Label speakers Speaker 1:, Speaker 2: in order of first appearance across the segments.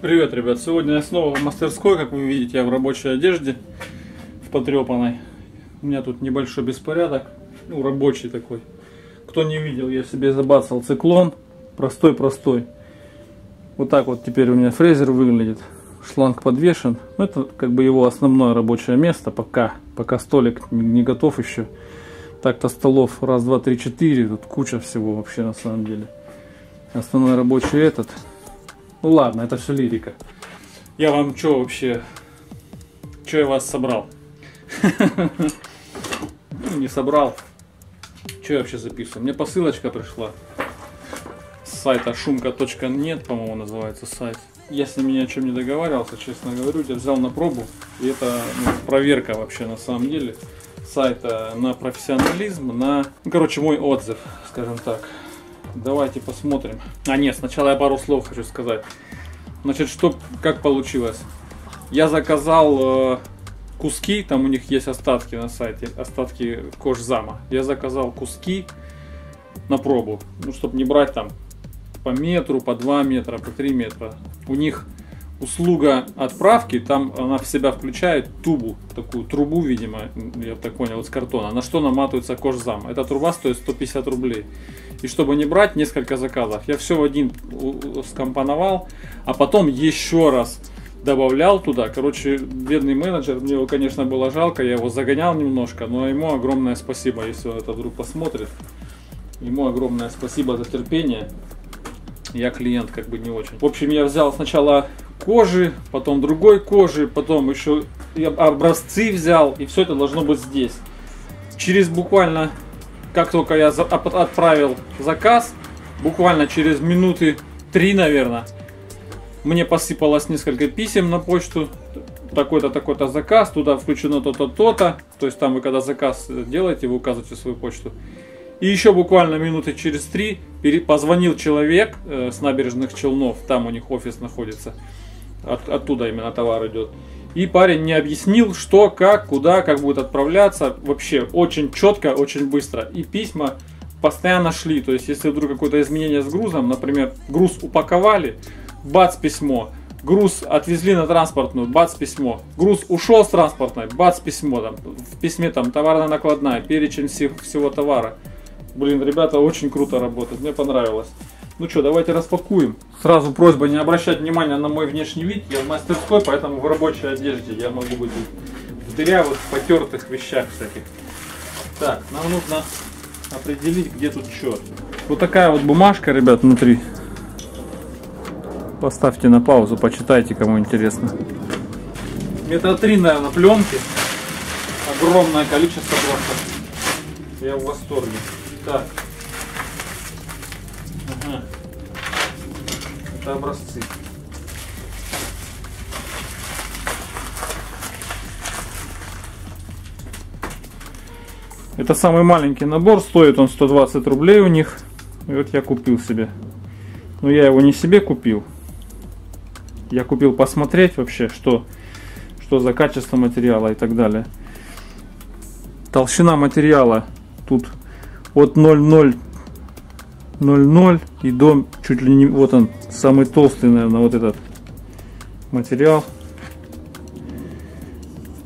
Speaker 1: Привет, ребят! Сегодня я снова в мастерской, как вы видите, я в рабочей одежде, в потрепанной. У меня тут небольшой беспорядок, ну рабочий такой. Кто не видел, я себе забацал циклон, простой-простой. Вот так вот теперь у меня фрезер выглядит, шланг подвешен. Ну, это как бы его основное рабочее место пока, пока столик не готов еще. Так-то столов раз, два, три, четыре, тут куча всего вообще на самом деле. Основной рабочий этот. Ну ладно, это все лирика. Я вам что вообще... Что я вас собрал? Не собрал. Что я вообще записываю? Мне посылочка пришла. С сайта шумка.нет, по-моему, называется сайт. Я с ними ни о чем не договаривался, честно говорю. Я взял на пробу. И это ну, проверка вообще на самом деле сайта на профессионализм, на... Ну, короче, мой отзыв, скажем так. Давайте посмотрим. А нет, сначала я пару слов хочу сказать. Значит, что, как получилось? Я заказал э, куски, там у них есть остатки на сайте, остатки кожзама. Я заказал куски на пробу, ну, чтобы не брать там по метру, по 2 метра, по 3 метра. У них услуга отправки, там она в себя включает тубу, такую трубу, видимо, я так понял, из картона, на что наматывается кожзам. Эта труба стоит 150 рублей. И чтобы не брать несколько заказов, я все в один скомпоновал, а потом еще раз добавлял туда. Короче, бедный менеджер, мне его, конечно, было жалко, я его загонял немножко, но ему огромное спасибо, если он это вдруг посмотрит. Ему огромное спасибо за терпение. Я клиент как бы не очень. В общем, я взял сначала кожи, потом другой кожи, потом еще образцы взял, и все это должно быть здесь. Через буквально, как только я отправил заказ, буквально через минуты три, наверное, мне посыпалось несколько писем на почту, такой-то, такой-то заказ, туда включено то-то, то-то. То есть там вы когда заказ делаете, вы указываете свою почту. И еще буквально минуты через три позвонил человек э, с набережных Челнов, там у них офис находится. От, оттуда именно товар идет. И парень не объяснил, что, как, куда, как будет отправляться. Вообще очень четко, очень быстро. И письма постоянно шли. То есть, если вдруг какое-то изменение с грузом, например, груз упаковали, бац, письмо. Груз отвезли на транспортную, бац, письмо. Груз ушел с транспортной, бац, письмо. Там, в письме там товарная накладная, перечень всех, всего товара. Блин, ребята, очень круто работают, мне понравилось. Ну что, давайте распакуем. Сразу просьба не обращать внимания на мой внешний вид. Я в мастерской, поэтому в рабочей одежде. Я могу быть в дырявых, потертых вещах всяких. Так, нам нужно определить, где тут что. Вот такая вот бумажка, ребят, внутри. Поставьте на паузу, почитайте, кому интересно. Метра три, наверное, пленки. Огромное количество просто. Я в восторге. Так, Ага. Это образцы. Это самый маленький набор, стоит он 120 рублей у них. И вот я купил себе. Но я его не себе купил. Я купил посмотреть вообще, что, что за качество материала и так далее. Толщина материала тут от 0,0 0,0 и до чуть ли не вот он самый толстый наверное вот этот материал.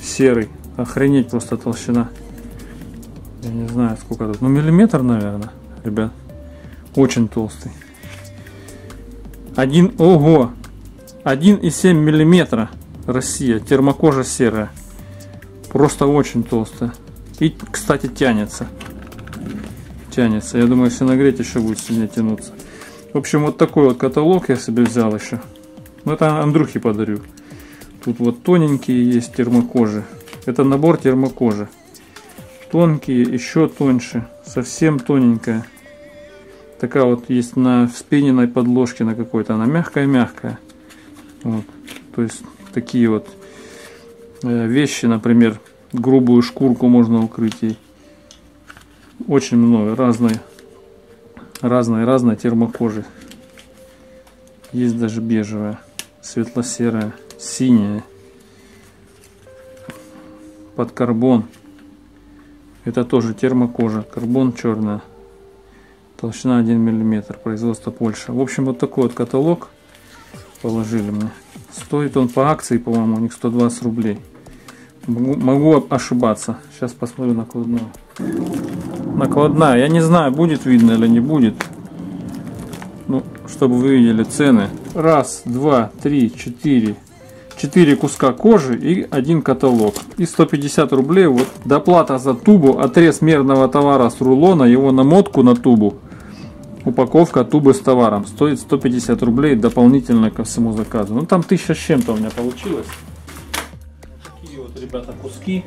Speaker 1: Серый. Охренеть просто толщина. Я не знаю сколько тут. Ну миллиметр наверное ребят. Очень толстый. Один ого! 1,7 миллиметра. Россия. Термокожа серая. Просто очень толстая. И кстати тянется тянется. Я думаю, если нагреть, еще будет сильнее тянуться. В общем, вот такой вот каталог я себе взял еще. Ну, это Андрюхе подарю. Тут вот тоненькие есть термокожи. Это набор термокожи. Тонкие, еще тоньше. Совсем тоненькая. Такая вот есть на вспененной подложке на какой-то. Она мягкая-мягкая. Вот. То есть такие вот э, вещи, например, грубую шкурку можно укрыть ей очень много разной разной разной термокожи есть даже бежевая светло-серая синяя под карбон это тоже термокожа карбон черная толщина 1 миллиметр производство Польша в общем вот такой вот каталог положили мне. Стоит он по акции, по-моему, у них 120 рублей. Могу, могу ошибаться. Сейчас посмотрю накладную. Накладная. Я не знаю, будет видно или не будет. Ну, чтобы вы видели цены. Раз, два, три, четыре. Четыре куска кожи и один каталог. И 150 рублей. Вот доплата за тубу. Отрез мерного товара с рулона. Его намотку на тубу. Упаковка тубы с товаром. Стоит 150 рублей дополнительно ко всему заказу. Ну там тысяча с чем-то у меня получилось. Такие вот, ребята, куски.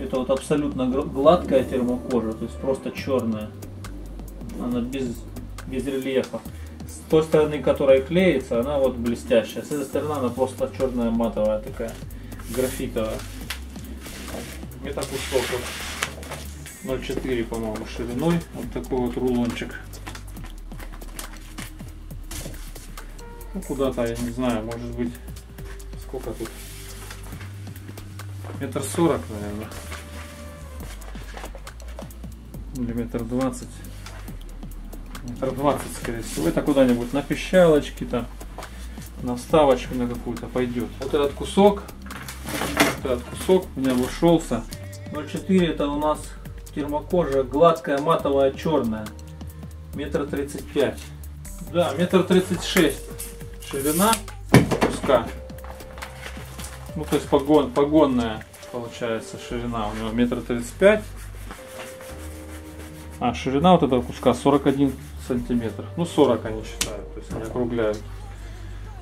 Speaker 1: Это вот абсолютно гладкая термокожа, то есть просто черная. Она без, без рельефа. С той стороны, которая клеится, она вот блестящая. С этой стороны она просто черная матовая такая, графитовая. Это кусок вот 0,4 по-моему шириной. Вот такой вот рулончик. Ну куда-то, я не знаю, может быть, сколько тут? Метр сорок, наверное миллиметр двадцать. Метр двадцать скорее всего. Это куда-нибудь на пищалочки там на вставочку на какую-то пойдет. Вот этот кусок вот этот кусок у меня обошелся 0,4 это у нас термокожа гладкая матовая черная. Метр тридцать пять. Да метр тридцать шесть. Ширина куска. Ну то есть погон погонная получается ширина у него метр тридцать пять а ширина вот этого куска 41 сантиметр. Ну 40 они считают, то есть они округляют.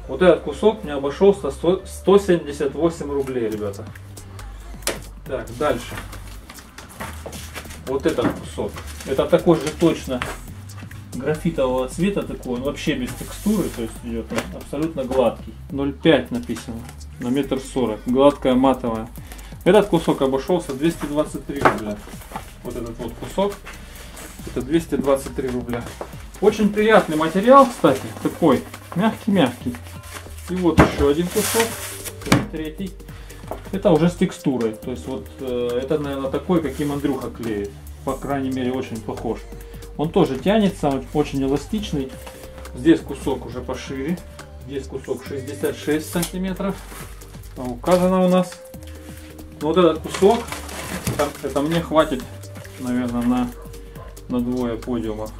Speaker 1: Вот этот кусок мне обошелся 100, 178 рублей, ребята. Так, дальше. Вот этот кусок. Это такой же точно графитового цвета такой, он вообще без текстуры, то есть идет он абсолютно гладкий. 0,5 написано на метр сорок, гладкая матовая. Этот кусок обошелся 223 рубля. Вот этот вот кусок это 223 рубля. Очень приятный материал, кстати, такой, мягкий-мягкий. И вот еще один кусок, третий. Это уже с текстурой. То есть вот э, это, наверное, такой, каким Андрюха клеит. По крайней мере, очень похож. Он тоже тянется, очень эластичный. Здесь кусок уже пошире. Здесь кусок 66 сантиметров. Указано у нас. Вот этот кусок, это, это мне хватит, наверное, на на двое подиумов.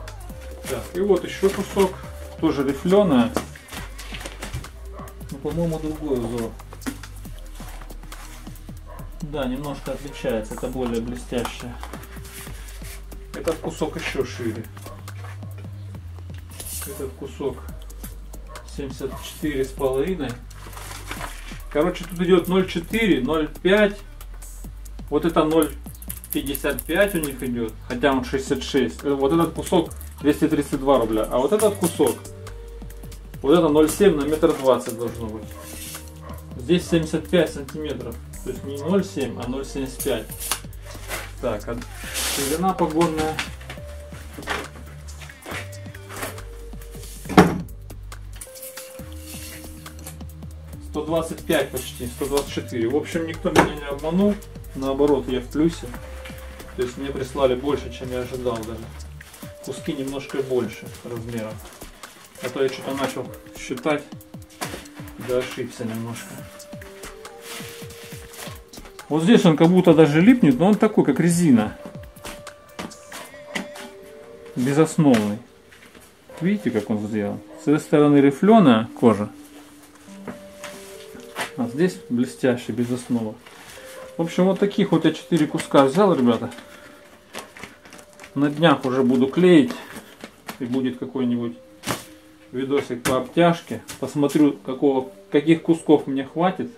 Speaker 1: Так, и вот еще кусок, тоже рифленая. Ну, по-моему, другой узор. Да, немножко отличается, это более блестящее. Этот кусок еще шире. Этот кусок 74 с половиной. Короче, тут идет 0,4, 0,5. Вот это 0, 55 у них идет, хотя он 66. Э, вот этот кусок 232 рубля, а вот этот кусок, вот это 0,7 на метр 20 должно быть. Здесь 75 сантиметров, то есть не 0,7, а 0,75. Так, а ширина погонная. Сто двадцать пять почти, 124. В общем, никто меня не обманул. Наоборот, я в плюсе. То есть мне прислали больше, чем я ожидал даже. Куски немножко больше размером. А то я что-то начал считать, да ошибся немножко. Вот здесь он как будто даже липнет, но он такой, как резина. Безосновный. Видите, как он сделан? С этой стороны рифленая кожа. А здесь блестящий, без основы. В общем, вот таких вот я 4 куска взял, ребята. На днях уже буду клеить. И будет какой-нибудь видосик по обтяжке. Посмотрю, какого, каких кусков мне хватит.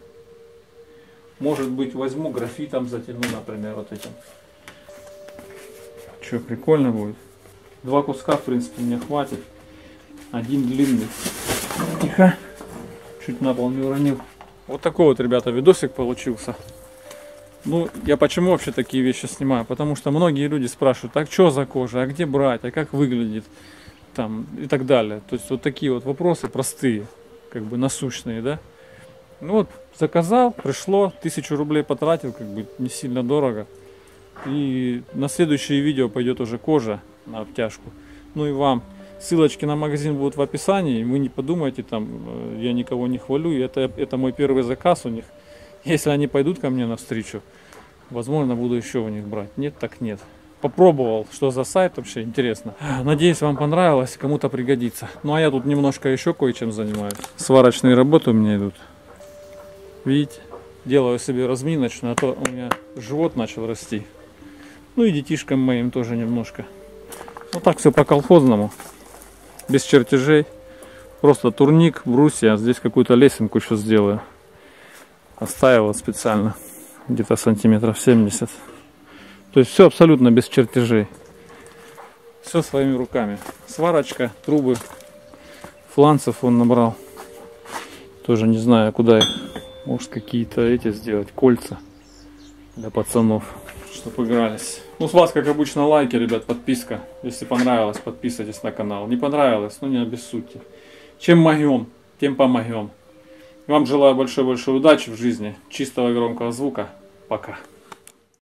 Speaker 1: Может быть, возьму графитом затяну, например, вот этим. Что, прикольно будет. Два куска, в принципе, мне хватит. Один длинный. Тихо. Чуть на пол не уронил. Вот такой вот, ребята, видосик получился. Ну, я почему вообще такие вещи снимаю? Потому что многие люди спрашивают, а что за кожа, а где брать, а как выглядит, там, и так далее. То есть вот такие вот вопросы простые, как бы насущные, да? Ну вот, заказал, пришло, тысячу рублей потратил, как бы не сильно дорого. И на следующее видео пойдет уже кожа на обтяжку. Ну и вам Ссылочки на магазин будут в описании. Вы не подумайте, там, э, я никого не хвалю. Это, это мой первый заказ у них. Если они пойдут ко мне навстречу, возможно, буду еще у них брать. Нет, так нет. Попробовал, что за сайт вообще интересно. Надеюсь, вам понравилось, кому-то пригодится. Ну а я тут немножко еще кое-чем занимаюсь. Сварочные работы у меня идут. Видите? Делаю себе разминочную, а то у меня живот начал расти. Ну и детишкам моим тоже немножко. Вот так все по колхозному. Без чертежей. Просто турник, брусья. Здесь какую-то лесенку еще сделаю. Оставил специально. Где-то сантиметров 70. То есть все абсолютно без чертежей. Все своими руками. Сварочка, трубы, фланцев он набрал. Тоже не знаю, куда их. Может какие-то эти сделать, кольца для пацанов, чтобы игрались. Ну, с вас, как обычно, лайки, ребят, подписка. Если понравилось, подписывайтесь на канал. Не понравилось, ну не обессудьте. Чем могем, тем помогем. Вам желаю большой-большой удачи в жизни, чистого и громкого звука. Пока.